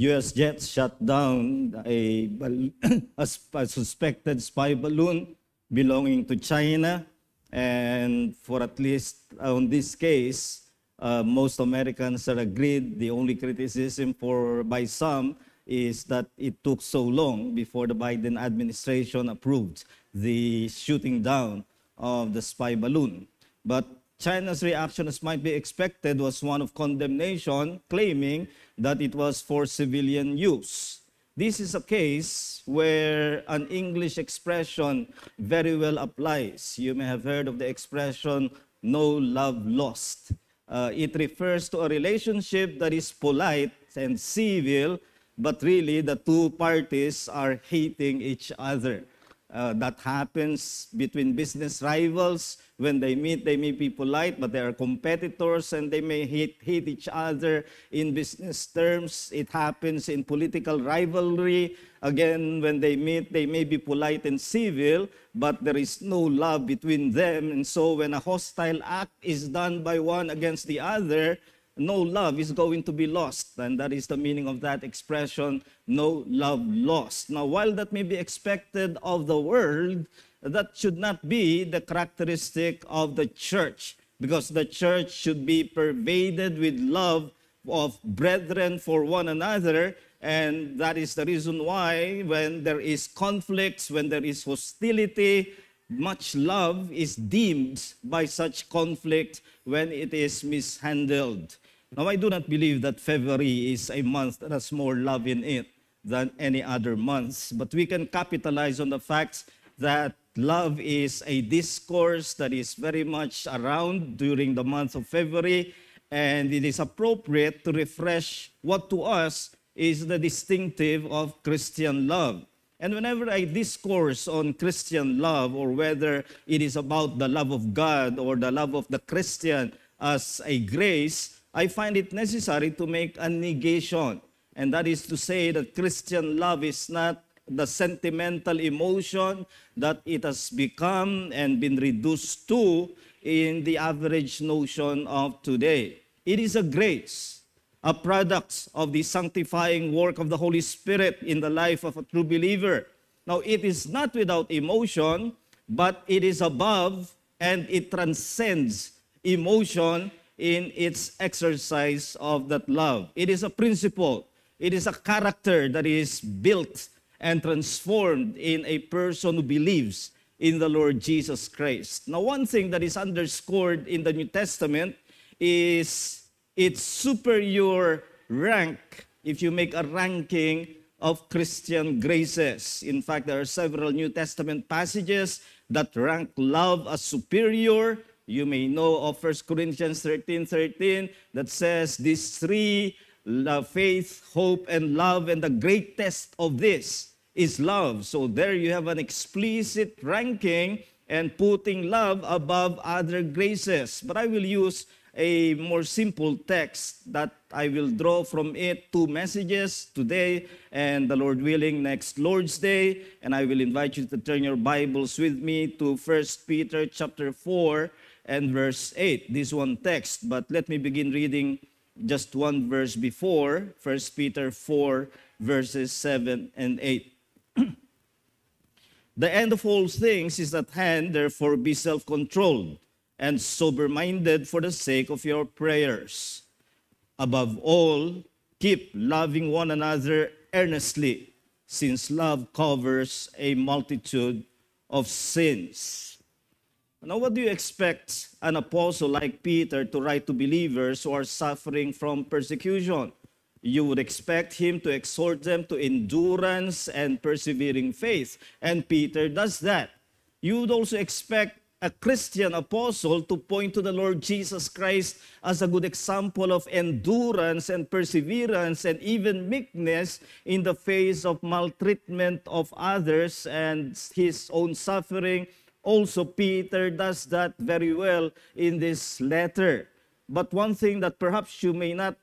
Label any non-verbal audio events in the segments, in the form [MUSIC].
U.S. jets shot down a, [COUGHS] a, a suspected spy balloon belonging to China. And for at least on this case, uh, most Americans are agreed. The only criticism for by some is that it took so long before the Biden administration approved the shooting down of the spy balloon. But China's reaction, as might be expected, was one of condemnation, claiming that it was for civilian use. This is a case where an English expression very well applies. You may have heard of the expression, no love lost. Uh, it refers to a relationship that is polite and civil, but really the two parties are hating each other. Uh, that happens between business rivals. When they meet, they may be polite, but they are competitors and they may hate, hate each other in business terms. It happens in political rivalry. Again, when they meet, they may be polite and civil, but there is no love between them. And so when a hostile act is done by one against the other, no love is going to be lost. And that is the meaning of that expression, no love lost. Now, while that may be expected of the world, that should not be the characteristic of the church, because the church should be pervaded with love of brethren for one another. And that is the reason why, when there is conflicts, when there is hostility, much love is deemed by such conflict when it is mishandled. Now, I do not believe that February is a month that has more love in it than any other months, but we can capitalize on the fact that love is a discourse that is very much around during the month of February, and it is appropriate to refresh what to us is the distinctive of Christian love. And whenever I discourse on Christian love, or whether it is about the love of God or the love of the Christian as a grace, I find it necessary to make a negation. And that is to say that Christian love is not the sentimental emotion that it has become and been reduced to in the average notion of today. It is a grace, a product of the sanctifying work of the Holy Spirit in the life of a true believer. Now, it is not without emotion, but it is above and it transcends emotion in its exercise of that love. It is a principle, it is a character that is built and transformed in a person who believes in the Lord Jesus Christ. Now, one thing that is underscored in the New Testament is its superior rank, if you make a ranking of Christian graces. In fact, there are several New Testament passages that rank love as superior you may know of 1 Corinthians 13 13 that says, These three faith, hope, and love, and the greatest of this is love. So there you have an explicit ranking and putting love above other graces. But I will use a more simple text that I will draw from it two messages today and the Lord willing next Lord's Day and I will invite you to turn your Bibles with me to 1 Peter chapter 4 and verse 8. This one text, but let me begin reading just one verse before, 1 Peter 4, verses 7 and 8. [CLEARS THROAT] the end of all things is at hand, therefore be self controlled and sober minded for the sake of your prayers. Above all, keep loving one another earnestly, since love covers a multitude of sins. Now, what do you expect an apostle like Peter to write to believers who are suffering from persecution? You would expect him to exhort them to endurance and persevering faith. And Peter does that. You would also expect a Christian apostle to point to the Lord Jesus Christ as a good example of endurance and perseverance and even meekness in the face of maltreatment of others and his own suffering also, Peter does that very well in this letter. But one thing that perhaps you may not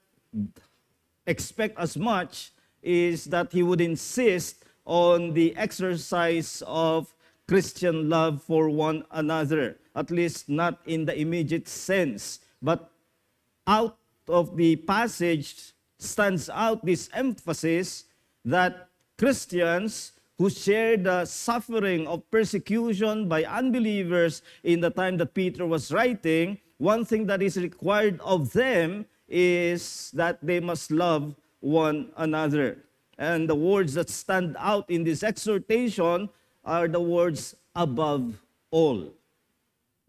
expect as much is that he would insist on the exercise of Christian love for one another, at least not in the immediate sense. But out of the passage stands out this emphasis that Christians who shared the suffering of persecution by unbelievers in the time that Peter was writing, one thing that is required of them is that they must love one another. And the words that stand out in this exhortation are the words above all.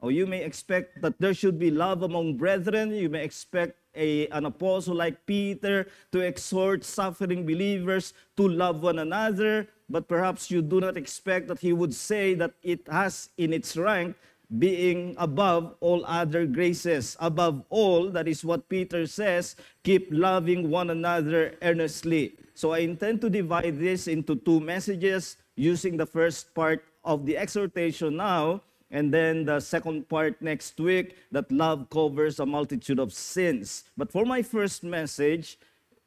Or you may expect that there should be love among brethren. You may expect a, an apostle like Peter to exhort suffering believers to love one another. But perhaps you do not expect that he would say that it has in its rank being above all other graces. Above all, that is what Peter says, keep loving one another earnestly. So I intend to divide this into two messages using the first part of the exhortation now and then the second part next week that love covers a multitude of sins. But for my first message,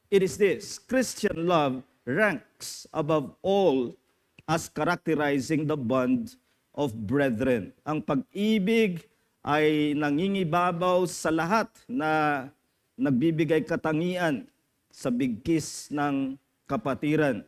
it is this Christian love ranks above all as characterizing the bond of brethren. Ang pag-ibig ay nangingibabaw sa lahat na nagbibigay katangian sa bigkis ng kapatiran.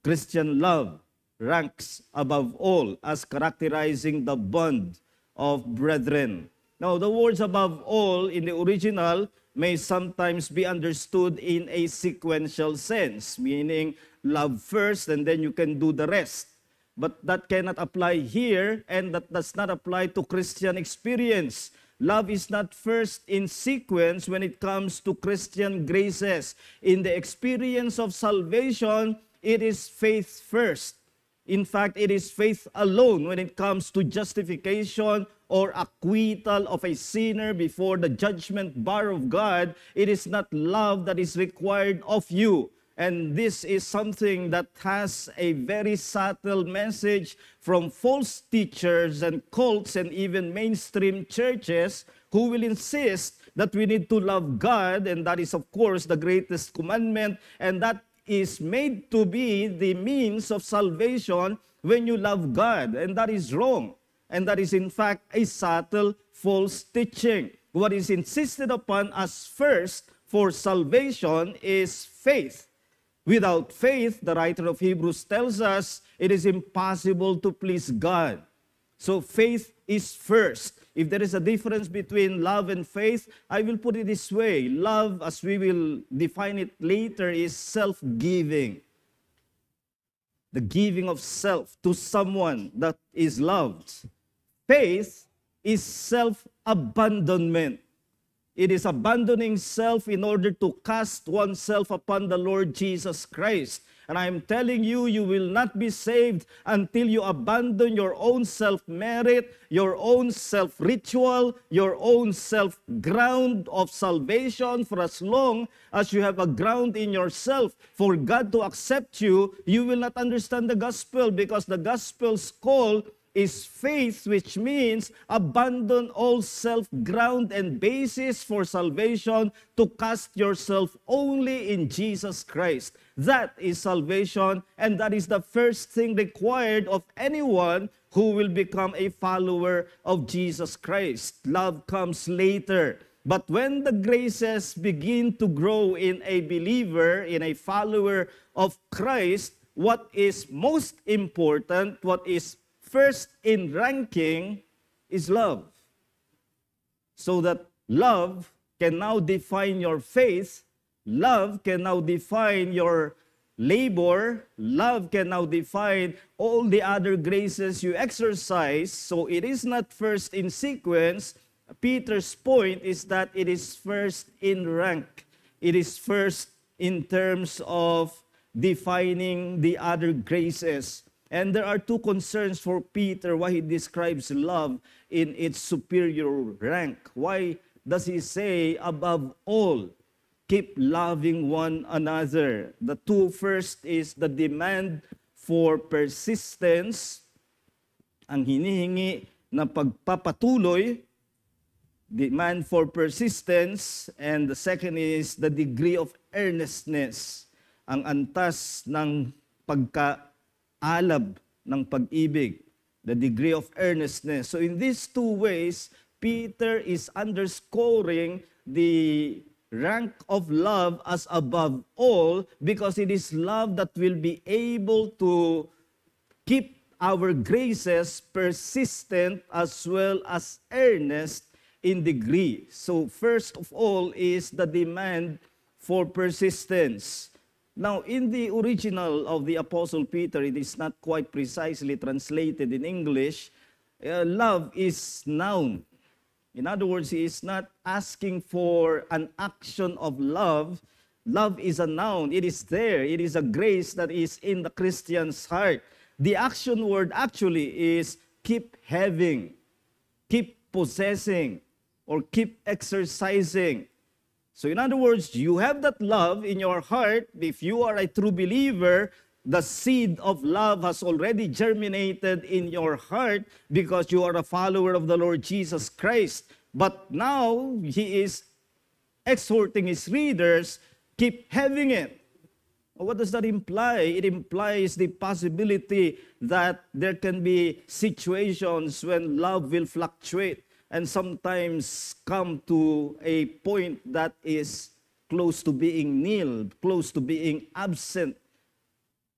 Christian love ranks above all as characterizing the bond of brethren. Now, the words above all in the original may sometimes be understood in a sequential sense, meaning love first and then you can do the rest. But that cannot apply here, and that does not apply to Christian experience. Love is not first in sequence when it comes to Christian graces. In the experience of salvation, it is faith first. In fact, it is faith alone when it comes to justification or acquittal of a sinner before the judgment bar of God. It is not love that is required of you. And this is something that has a very subtle message from false teachers and cults and even mainstream churches who will insist that we need to love God, and that is, of course, the greatest commandment, and that is made to be the means of salvation when you love God, and that is wrong. And that is, in fact, a subtle false teaching. What is insisted upon as first for salvation is faith. Without faith, the writer of Hebrews tells us, it is impossible to please God. So faith is first. If there is a difference between love and faith, I will put it this way. Love, as we will define it later, is self-giving. The giving of self to someone that is loved. Faith is self-abandonment. It is abandoning self in order to cast oneself upon the Lord Jesus Christ. And I am telling you, you will not be saved until you abandon your own self merit, your own self ritual, your own self ground of salvation. For as long as you have a ground in yourself for God to accept you, you will not understand the gospel because the gospel's call is faith, which means abandon all self ground and basis for salvation to cast yourself only in Jesus Christ. That is salvation, and that is the first thing required of anyone who will become a follower of Jesus Christ. Love comes later. But when the graces begin to grow in a believer, in a follower of Christ, what is most important, what is first in ranking is love. So that love can now define your faith, love can now define your labor, love can now define all the other graces you exercise. So it is not first in sequence. Peter's point is that it is first in rank. It is first in terms of defining the other graces. And there are two concerns for Peter why he describes love in its superior rank. Why does he say, above all, keep loving one another? The two first is the demand for persistence, ang hinihingi na pagpapatuloy, demand for persistence, and the second is the degree of earnestness, ang antas ng pagka alab ng pag-ibig, the degree of earnestness. So in these two ways, Peter is underscoring the rank of love as above all because it is love that will be able to keep our graces persistent as well as earnest in degree. So, first of all, is the demand for persistence. Now, in the original of the Apostle Peter, it is not quite precisely translated in English. Uh, love is noun. In other words, he is not asking for an action of love. Love is a noun. It is there. It is a grace that is in the Christian's heart. The action word actually is keep having, keep possessing, or keep exercising. So, in other words, you have that love in your heart. If you are a true believer, the seed of love has already germinated in your heart because you are a follower of the Lord Jesus Christ. But now he is exhorting his readers keep having it. What does that imply? It implies the possibility that there can be situations when love will fluctuate and sometimes come to a point that is close to being nil, close to being absent.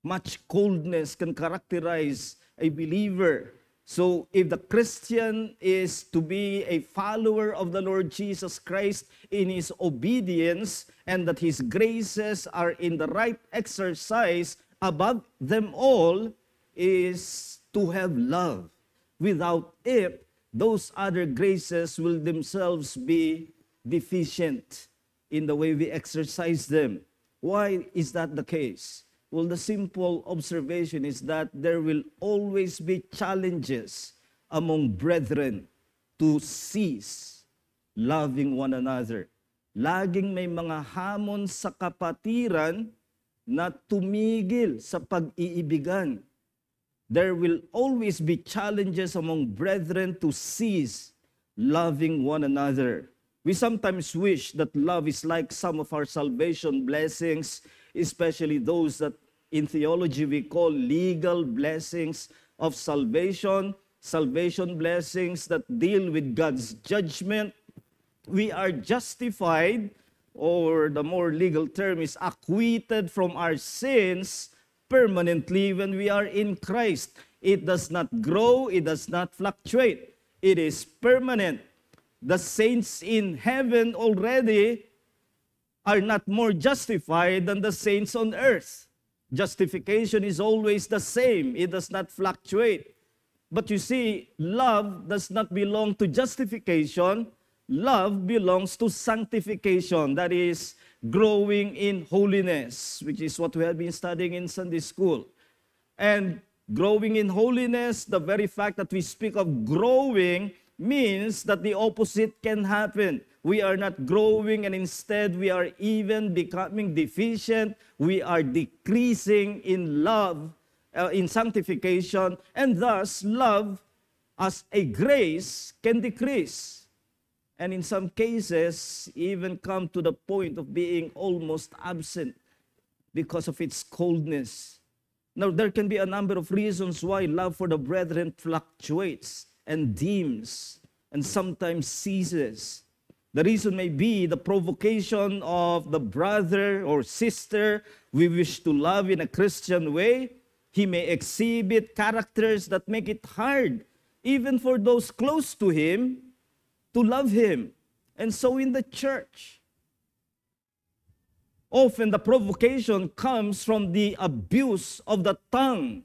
Much coldness can characterize a believer. So, if the Christian is to be a follower of the Lord Jesus Christ in his obedience and that his graces are in the right exercise, above them all is to have love. Without it, those other graces will themselves be deficient in the way we exercise them. Why is that the case? Well, the simple observation is that there will always be challenges among brethren to cease loving one another. Laging may mga hamon sa kapatiran na tumigil sa pag-iibigan there will always be challenges among brethren to cease loving one another. We sometimes wish that love is like some of our salvation blessings, especially those that in theology we call legal blessings of salvation, salvation blessings that deal with God's judgment. We are justified, or the more legal term is acquitted from our sins permanently when we are in Christ. It does not grow, it does not fluctuate. It is permanent. The saints in heaven already are not more justified than the saints on earth. Justification is always the same, it does not fluctuate. But you see, love does not belong to justification, love belongs to sanctification. That is, growing in holiness, which is what we have been studying in Sunday school. And growing in holiness, the very fact that we speak of growing means that the opposite can happen. We are not growing, and instead, we are even becoming deficient. We are decreasing in love, uh, in sanctification, and thus, love as a grace can decrease and in some cases even come to the point of being almost absent because of its coldness. Now, there can be a number of reasons why love for the brethren fluctuates and dims and sometimes ceases. The reason may be the provocation of the brother or sister we wish to love in a Christian way. He may exhibit characters that make it hard, even for those close to him, to love Him. And so in the church, often the provocation comes from the abuse of the tongue.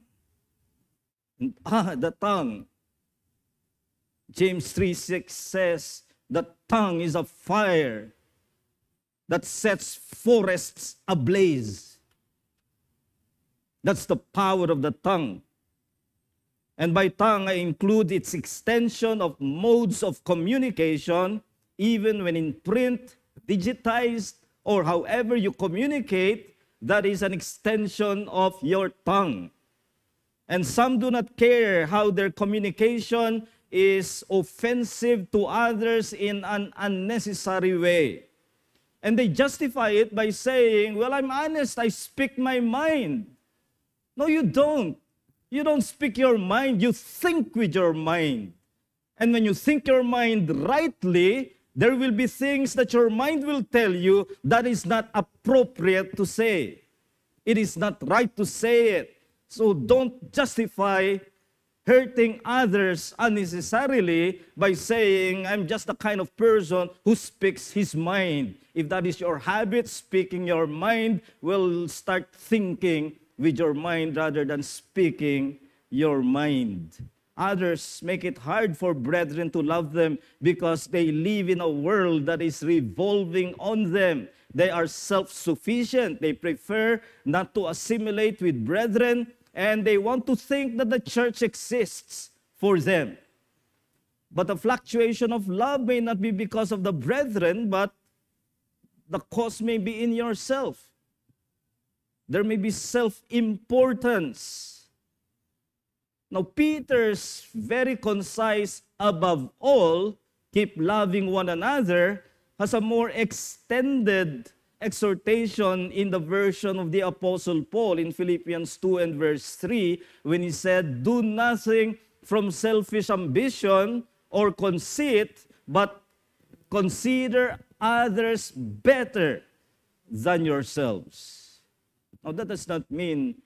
[LAUGHS] Ah, the tongue. James 3 6 says, The tongue is a fire that sets forests ablaze. That's the power of the tongue. And by tongue, I include its extension of modes of communication, even when in print, digitized, or however you communicate, that is an extension of your tongue. And some do not care how their communication is offensive to others in an unnecessary way. And they justify it by saying, Well, I'm honest, I speak my mind. No, you don't. You don't speak your mind, you think with your mind. And when you think your mind rightly, There will be things that your mind will tell you that is not appropriate to say. It is not right to say it. So don't justify hurting others unnecessarily by saying, I'm just the kind of person who speaks his mind. If that is your habit, speaking your mind, will start thinking with your mind rather than speaking your mind. Others make it hard for brethren to love them because they live in a world that is revolving on them. They are self sufficient. They prefer not to assimilate with brethren and they want to think that the church exists for them. But the fluctuation of love may not be because of the brethren, but the cause may be in yourself. There may be self importance. Now, Peter's very concise, above all, keep loving one another, has a more extended exhortation in the version of the Apostle Paul in Philippians 2 and verse 3 when he said, Do nothing from selfish ambition or conceit, but consider others better than yourselves. Now, that does not mean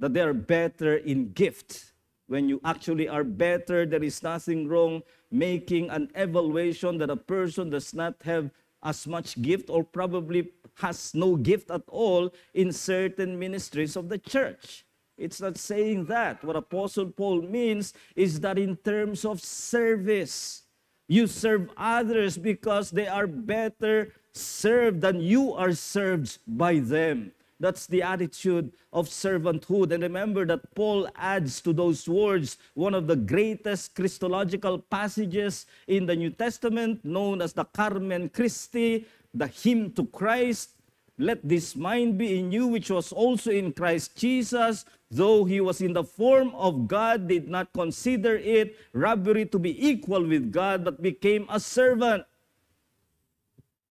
that they are better in gift. When you actually are better, there is nothing wrong making an evaluation that a person does not have as much gift or probably has no gift at all in certain ministries of the church. It's not saying that. What Apostle Paul means is that in terms of service, you serve others because they are better served than you are served by them. That's the attitude of servanthood. And remember that Paul adds to those words one of the greatest Christological passages in the New Testament, known as the Carmen Christi, the hymn to Christ. Let this mind be in you, which was also in Christ Jesus, though he was in the form of God, did not consider it robbery to be equal with God, but became a servant.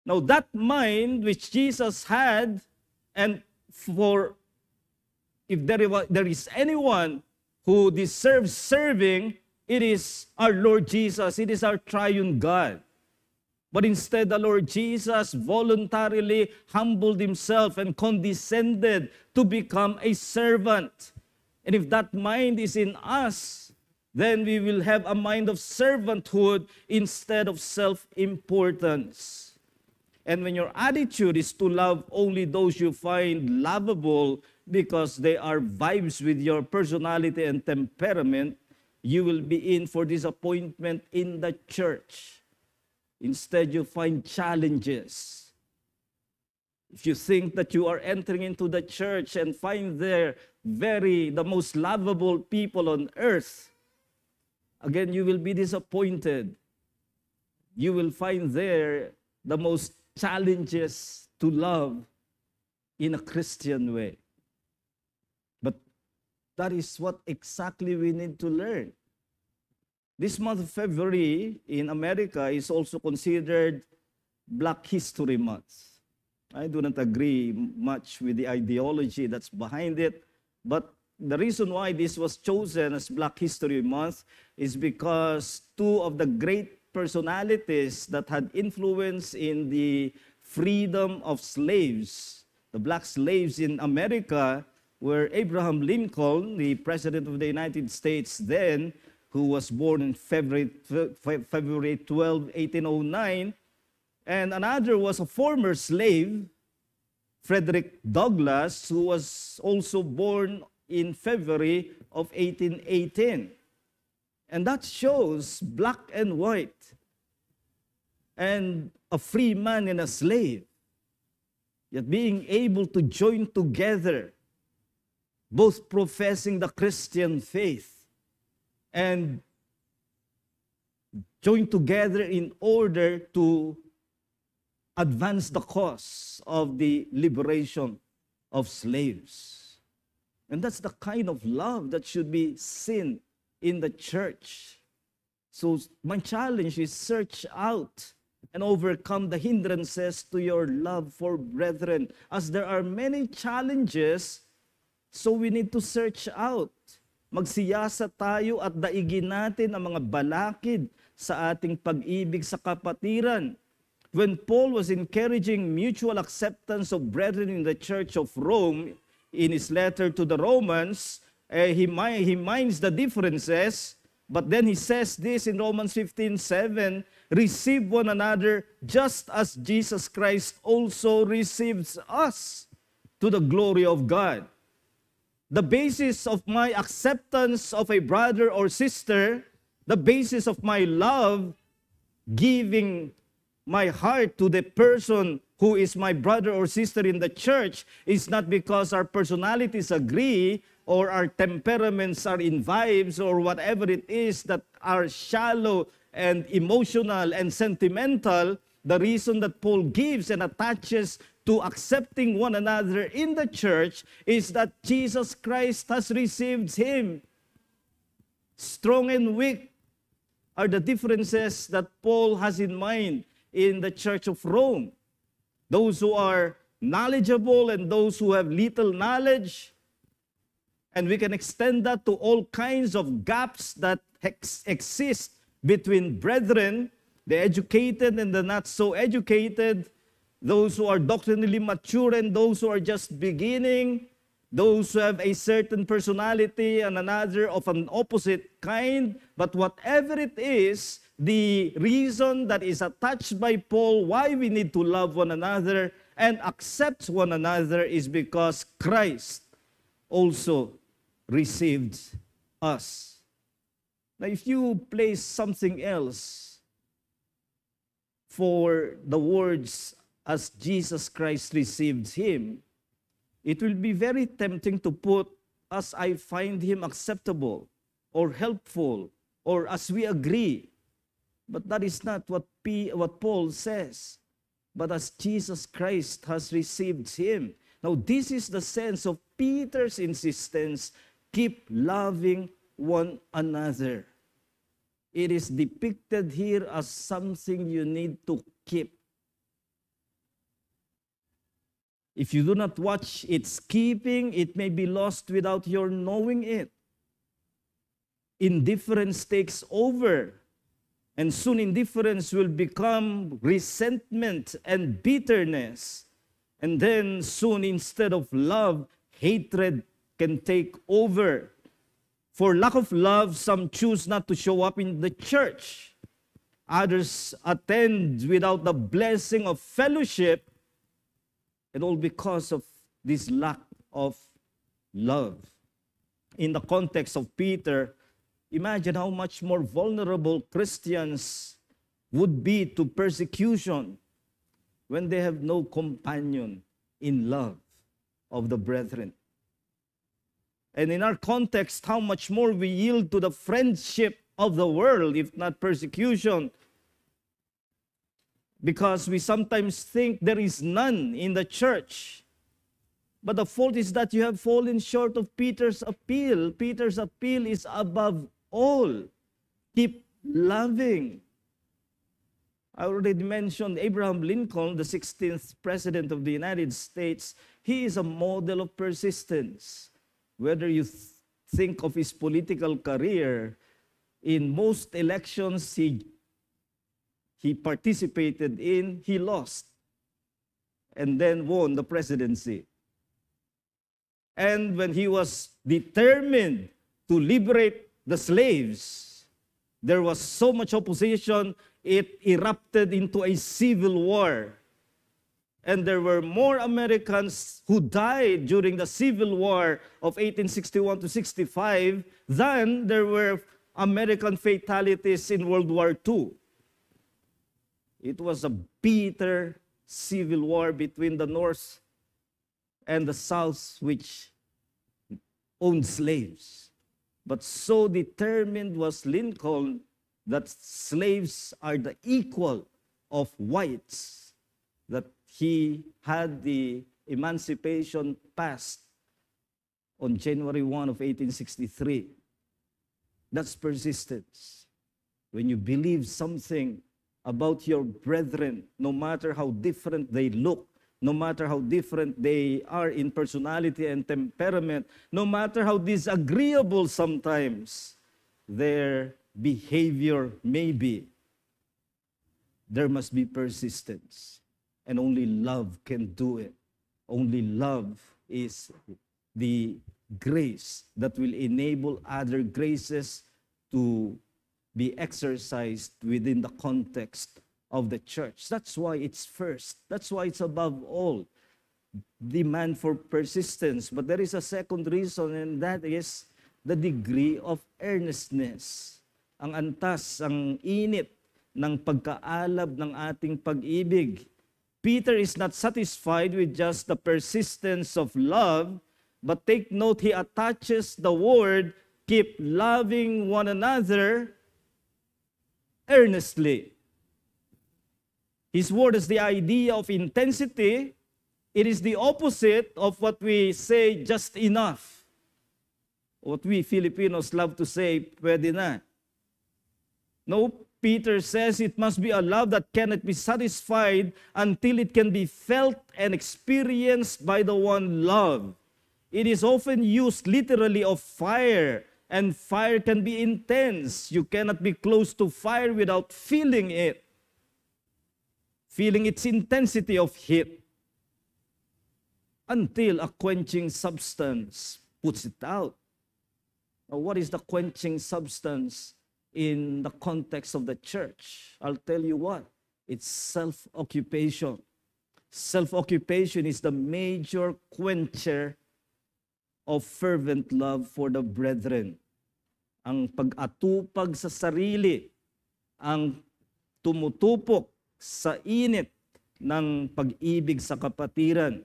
Now, that mind which Jesus had, and for if there, there is anyone who deserves serving, it is our Lord Jesus. It is our triune God. But instead, the Lord Jesus voluntarily humbled himself and condescended to become a servant. And if that mind is in us, then we will have a mind of servanthood instead of self importance. And when your attitude is to love only those you find lovable because they are vibes with your personality and temperament, you will be in for disappointment in the church. Instead, you find challenges. If you think that you are entering into the church and find there very the most lovable people on earth, again you will be disappointed. You will find there the most challenges to love in a Christian way. But that is what exactly we need to learn. This month of February in America is also considered Black History Month. I do not agree much with the ideology that's behind it, but the reason why this was chosen as Black History Month is because two of the great personalities that had influence in the freedom of slaves. The black slaves in America were Abraham Lincoln, the president of the United States then, who was born in February, February 12, 1809. And another was a former slave, Frederick Douglass, who was also born in February of 1818. And that shows black and white and a free man and a slave. Yet being able to join together, both professing the Christian faith and join together in order to advance the cause of the liberation of slaves. And that's the kind of love that should be seen in the church. So my challenge is search out and overcome the hindrances to your love for brethren. As there are many challenges, so we need to search out. Magsiyasa tayo at daigin natin ang mga balakid sa ating pag-ibig sa kapatiran. when Paul was encouraging mutual acceptance of brethren in the church of Rome in his letter to the Romans, uh, he, he minds the differences, but then he says this in Romans 15 7 receive one another just as Jesus Christ also receives us to the glory of God. The basis of my acceptance of a brother or sister, the basis of my love, giving my heart to the person who is my brother or sister in the church is not because our personalities agree or our temperaments are in vibes or whatever it is that are shallow and emotional and sentimental. The reason that Paul gives and attaches to accepting one another in the church is that Jesus Christ has received him. Strong and weak are the differences that Paul has in mind in the church of Rome. Those who are knowledgeable and those who have little knowledge. And we can extend that to all kinds of gaps that ex- exist between brethren, the educated and the not so educated, those who are doctrinally mature and those who are just beginning, those who have a certain personality and another of an opposite kind. But whatever it is, the reason that is attached by Paul why we need to love one another and accept one another is because Christ also received us. Now, if you place something else for the words as Jesus Christ received him, it will be very tempting to put as I find him acceptable or helpful or as we agree but that is not what, P, what Paul says. But as Jesus Christ has received him. Now, this is the sense of Peter's insistence keep loving one another. It is depicted here as something you need to keep. If you do not watch its keeping, it may be lost without your knowing it. Indifference takes over and soon indifference will become resentment and bitterness. And then soon, instead of love, hatred can take over. For lack of love, some choose not to show up in the church. Others attend without the blessing of fellowship, and all because of this lack of love. In the context of Peter, Imagine how much more vulnerable Christians would be to persecution when they have no companion in love of the brethren. And in our context, how much more we yield to the friendship of the world, if not persecution, because we sometimes think there is none in the church. But the fault is that you have fallen short of Peter's appeal. Peter's appeal is above all. Keep loving. I already mentioned Abraham Lincoln, the 16th President of the United States. He is a model of persistence. Whether you th- think of his political career, in most elections he, he participated in, he lost and then won the presidency. And when he was determined to liberate the slaves, there was so much opposition, it erupted into a civil war. And there were more Americans who died during the Civil War of 1861 to 65 than there were American fatalities in World War II. It was a bitter civil war between the North and the South, which owned slaves. But so determined was Lincoln that slaves are the equal of whites he had the emancipation passed on January 1 of 1863. That's persistence. When you believe something about your brethren, no matter how different they look, no matter how different they are in personality and temperament, no matter how disagreeable sometimes their behavior may be. there must be persistence. And only love can do it. Only love is the grace that will enable other graces to be exercised within the context of the church. That's why it's first. That's why it's above all. Demand for persistence. But there is a second reason, and that is the degree of earnestness. Ang antas, ang init ng pagkaalab ng ating pag-ibig. Peter is not satisfied with just the persistence of love, but take note, he attaches the word, keep loving one another earnestly. His word is the idea of intensity. It is the opposite of what we say just enough. What we Filipinos love to say, pwede na. No, Peter says it must be a love that cannot be satisfied until it can be felt and experienced by the one loved. It is often used literally of fire, and fire can be intense. You cannot be close to fire without feeling it, feeling its intensity of heat, until a quenching substance puts it out. Now, what is the quenching substance? In the context of the church, I'll tell you what, it's self occupation. Self occupation is the major quencher of fervent love for the brethren. Ang pag-atupag sa sarili, ang tumutupok sa init ng pag-ibig sa kapatiran.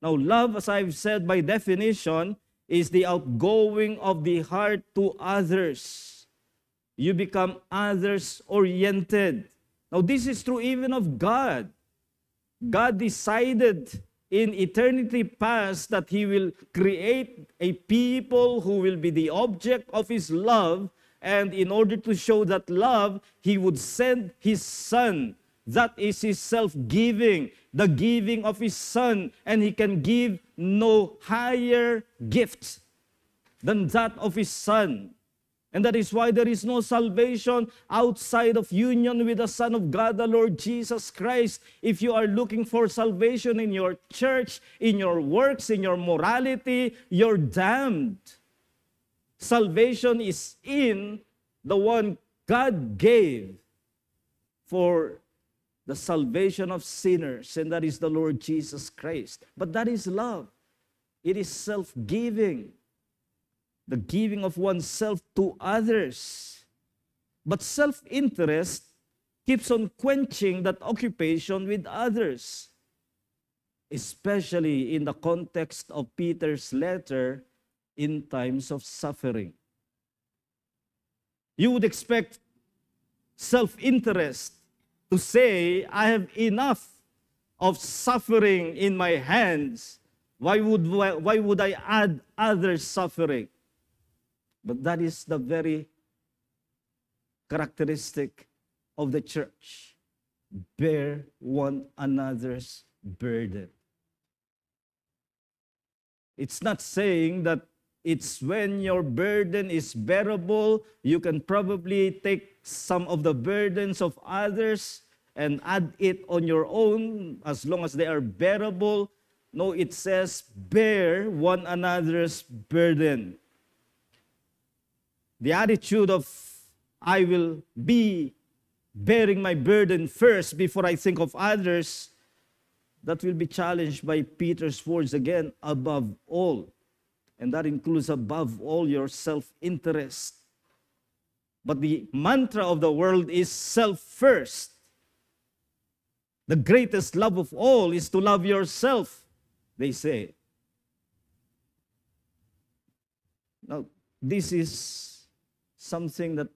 Now, love, as I've said by definition, is the outgoing of the heart to others you become others oriented. Now, this is true even of God. God decided in eternity past that He will create a people who will be the object of His love. And in order to show that love, He would send His Son. That is His self giving, the giving of His Son. And He can give no higher gift than that of His Son. And that is why there is no salvation outside of union with the Son of God, the Lord Jesus Christ. If you are looking for salvation in your church, in your works, in your morality, you're damned. Salvation is in the one God gave for the salvation of sinners, and that is the Lord Jesus Christ. But that is love, it is self giving the giving of oneself to others. But self interest keeps on quenching that occupation with others, especially in the context of Peter's letter in times of suffering. You would expect self interest to say, I have enough of suffering in my hands. Why would, why would I add other suffering? But that is the very characteristic of the church. Bear one another's burden. It's not saying that it's when your burden is bearable, you can probably take some of the burdens of others and add it on your own as long as they are bearable. No, it says, bear one another's burden the attitude of I will be bearing my burden first before I think of others, that will be challenged by Peter's words again, above all. And that includes above all your self interest. But the mantra of the world is self first. The greatest love of all is to love yourself, they say. Now, this is something that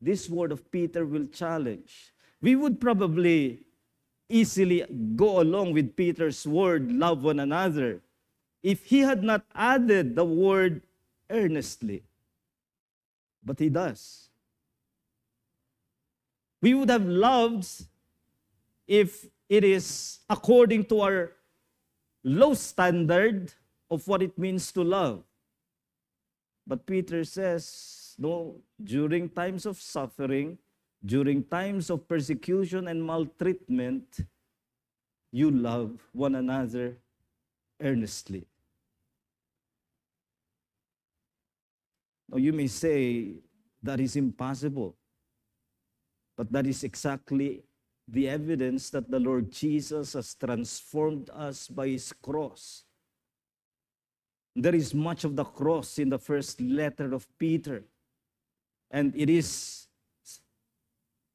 this word of Peter will challenge. We would probably easily go along with Peter's word, love one another, if he had not added the word earnestly. But he does. We would have loved if it is according to our low standard of what it means to love. But Peter says, no, during times of suffering, during times of persecution and maltreatment, you love one another earnestly. Now, you may say that is impossible, but that is exactly the evidence that the Lord Jesus has transformed us by his cross. There is much of the cross in the first letter of Peter, and it is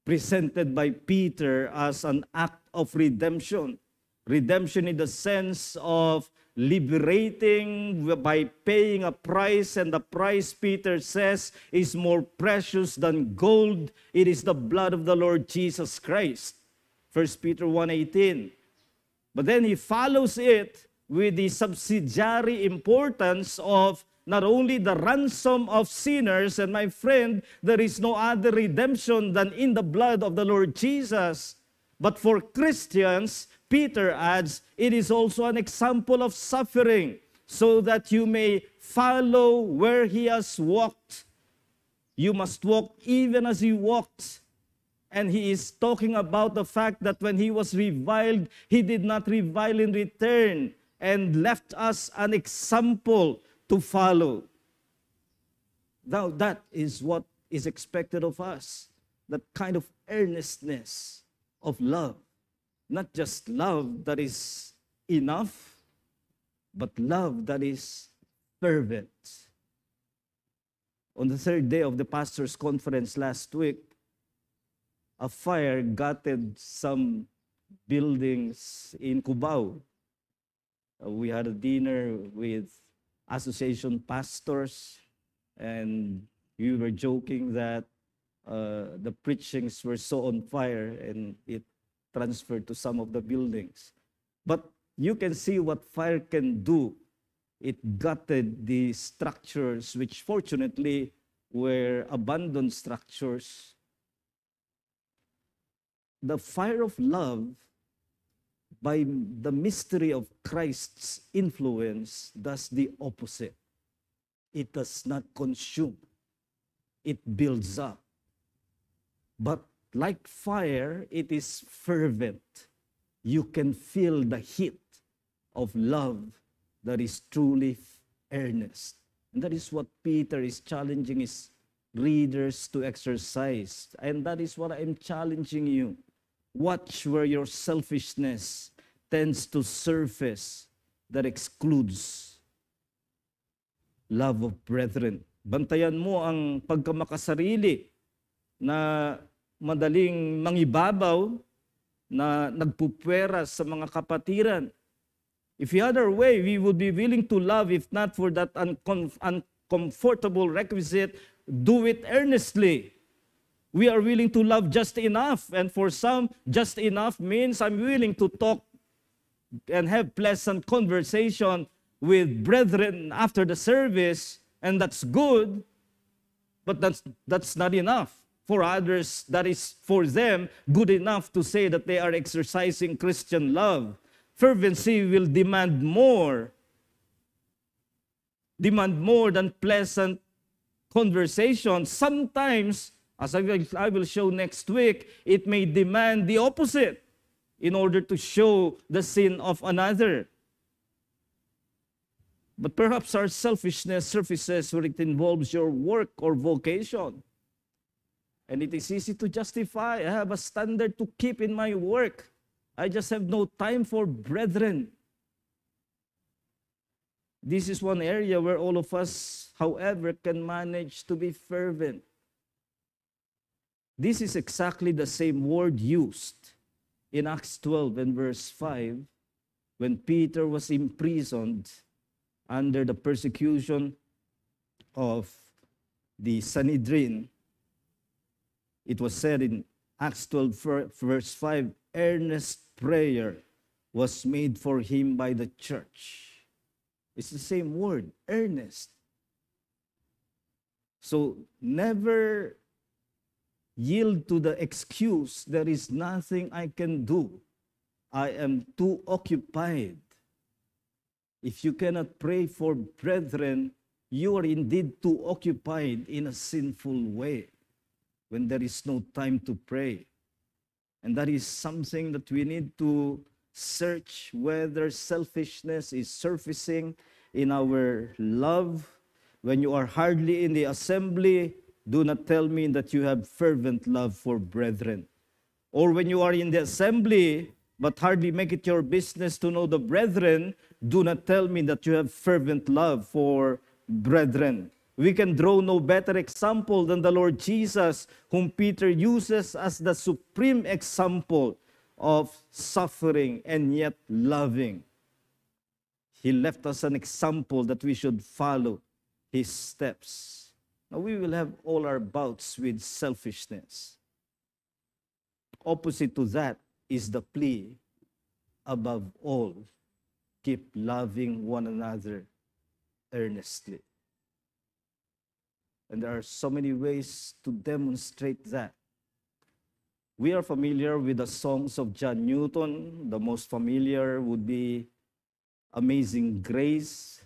presented by Peter as an act of redemption. Redemption in the sense of liberating by paying a price, and the price, Peter says, is more precious than gold. It is the blood of the Lord Jesus Christ. 1 Peter 1.18. But then he follows it with the subsidiary importance of not only the ransom of sinners, and my friend, there is no other redemption than in the blood of the Lord Jesus. But for Christians, Peter adds, it is also an example of suffering, so that you may follow where he has walked. You must walk even as he walked. And he is talking about the fact that when he was reviled, he did not revile in return and left us an example to follow. Now, that is what is expected of us that kind of earnestness of love. Not just love that is enough, but love that is fervent. On the third day of the pastor's conference last week, a fire gutted some buildings in Cubao. We had a dinner with association pastors, and we were joking that uh, the preachings were so on fire and it transferred to some of the buildings. But you can see what fire can do. It gutted the structures, which fortunately were abandoned structures. The fire of love by the mystery of Christ's influence does the opposite. It does not consume, it builds up. But like fire, it is fervent. You can feel the heat of love that is truly earnest. And that is what Peter is challenging his readers to exercise. And that is what I'm challenging you. Watch where your selfishness tends to surface that excludes love of brethren. Bantayan mo ang pagkamakasarili na madaling mangibabaw na nagpupwera sa mga kapatiran. If the other way, we would be willing to love if not for that uncom- uncomfortable requisite, do it earnestly. We are willing to love just enough. And for some, just enough means I'm willing to talk and have pleasant conversation with brethren after the service, and that's good, but that's, that's not enough. For others, that is for them good enough to say that they are exercising Christian love. Fervency will demand more, demand more than pleasant conversation. Sometimes, as I will, I will show next week, it may demand the opposite in order to show the sin of another. But perhaps our selfishness surfaces when it involves your work or vocation. And it is easy to justify. I have a standard to keep in my work. I just have no time for brethren. This is one area where all of us, however, can manage to be fervent. This is exactly the same word used in Acts 12 and verse 5, when Peter was imprisoned under the persecution of the Sanhedrin, it was said in Acts 12, verse 5, earnest prayer was made for him by the church. It's the same word, earnest. So never yield to the excuse, there is nothing I can do. I am too occupied. If you cannot pray for brethren, you are indeed too occupied in a sinful way. when there is no time to pray. And that is something that we need to search whether selfishness is surfacing in our love. When you are hardly in the assembly, do not tell me that you have fervent love for brethren. Or when you are in the assembly, but hardly make it your business to know the brethren, do not tell me that you have fervent love for brethren. We can draw no better example than the Lord Jesus, whom Peter uses as the supreme example of suffering and yet loving. He left us an example that we should follow his steps. Now, we will have all our bouts with selfishness. Opposite to that is the plea above all, keep loving one another earnestly. And there are so many ways to demonstrate that. We are familiar with the songs of John Newton. The most familiar would be Amazing Grace.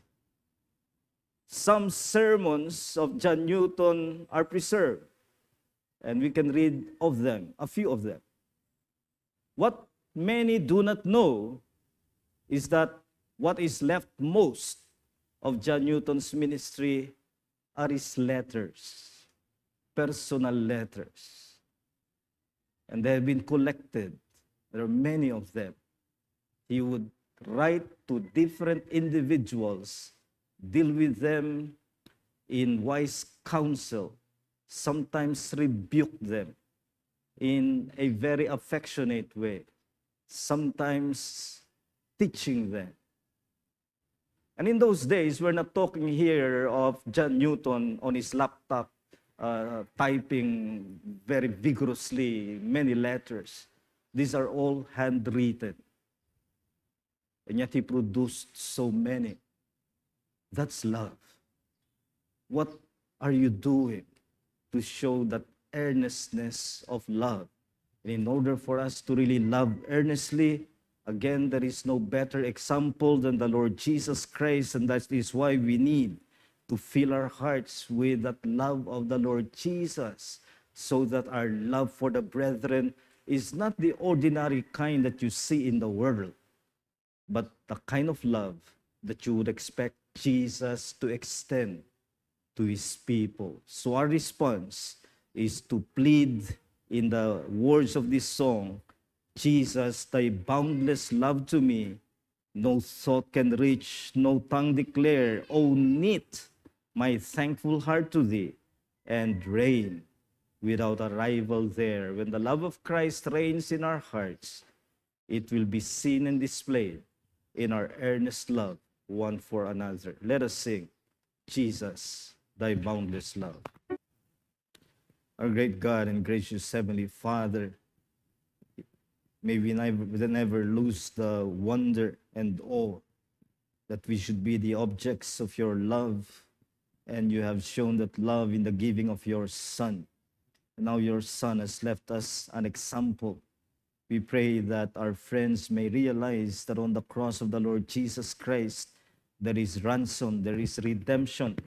Some sermons of John Newton are preserved, and we can read of them, a few of them. What many do not know is that what is left most of John Newton's ministry are his letters, personal letters. And they have been collected. There are many of them. He would write to different individuals, deal with them in wise counsel, sometimes rebuke them in a very affectionate way, sometimes teaching them. And in those days, we're not talking here of John Newton on his laptop uh, typing very vigorously many letters. These are all handwritten. And yet he produced so many. That's love. What are you doing to show that earnestness of love? And in order for us to really love earnestly, Again, there is no better example than the Lord Jesus Christ, and that is why we need to fill our hearts with that love of the Lord Jesus, so that our love for the brethren is not the ordinary kind that you see in the world, but the kind of love that you would expect Jesus to extend to his people. So our response is to plead in the words of this song Jesus, thy boundless love to me, no thought can reach, no tongue declare. Oh, knit my thankful heart to thee and reign without a rival there. When the love of Christ reigns in our hearts, it will be seen and displayed in our earnest love one for another. Let us sing, Jesus, thy boundless love. Our great God and gracious Heavenly Father, May we never, never lose the wonder and awe that we should be the objects of your love. And you have shown that love in the giving of your Son. Now your Son has left us an example. We pray that our friends may realize that on the cross of the Lord Jesus Christ, there is ransom, there is redemption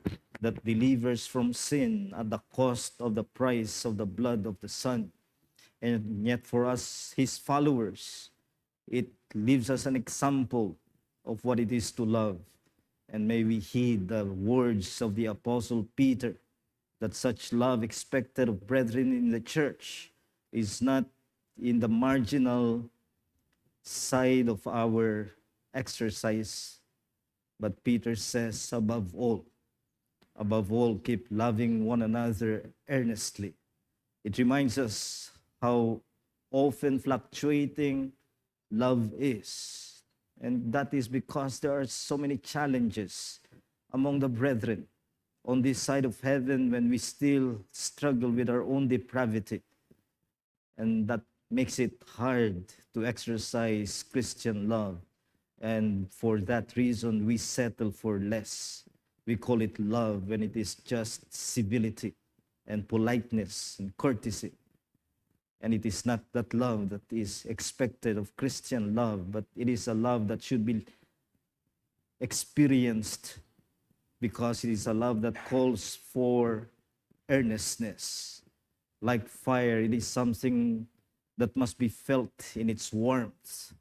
that delivers from sin at the cost of the price of the blood of the Son. And yet, for us, his followers, it leaves us an example of what it is to love. And may we heed the words of the Apostle Peter that such love expected of brethren in the church is not in the marginal side of our exercise, but Peter says, above all, above all, keep loving one another earnestly. It reminds us how often fluctuating love is. And that is because there are so many challenges among the brethren on this side of heaven when we still struggle with our own depravity. And that makes it hard to exercise Christian love. And for that reason, we settle for less. We call it love when it is just civility and politeness and courtesy. And it is not that love that is expected of Christian love, but it is a love that should be experienced because it is a love that calls for earnestness. like fire. It is something that must be felt in its warmth.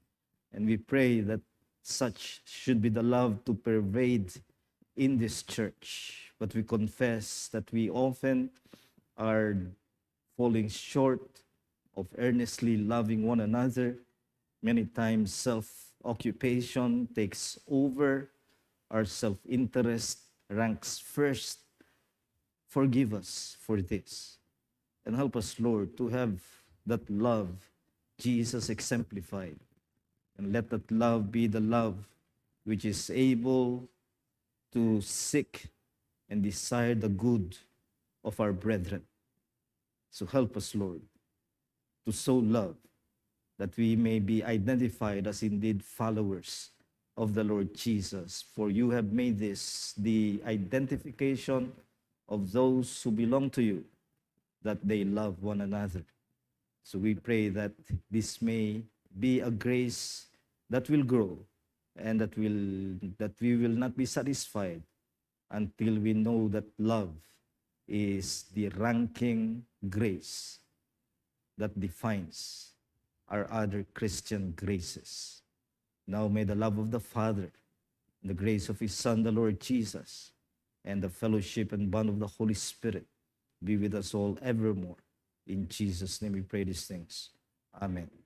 And we pray that such should be the love to pervade in this church. But we confess that we often are falling short of earnestly loving one another. Many times self occupation takes over, our self interest ranks first. Forgive us for this. And help us, Lord, to have that love Jesus exemplified. And let that love be the love which is able to seek and desire the good of our brethren. So help us, Lord, to sow love that we may be identified as indeed followers of the Lord Jesus. For you have made this the identification of those who belong to you, that they love one another. So we pray that this may be a grace that will grow and that will that we will not be satisfied until we know that love is the ranking grace that defines our other Christian graces. Now may the love of the Father, the grace of His Son, the Lord Jesus, and the fellowship and bond of the Holy Spirit be with us all evermore. In Jesus' name we pray these things. Amen.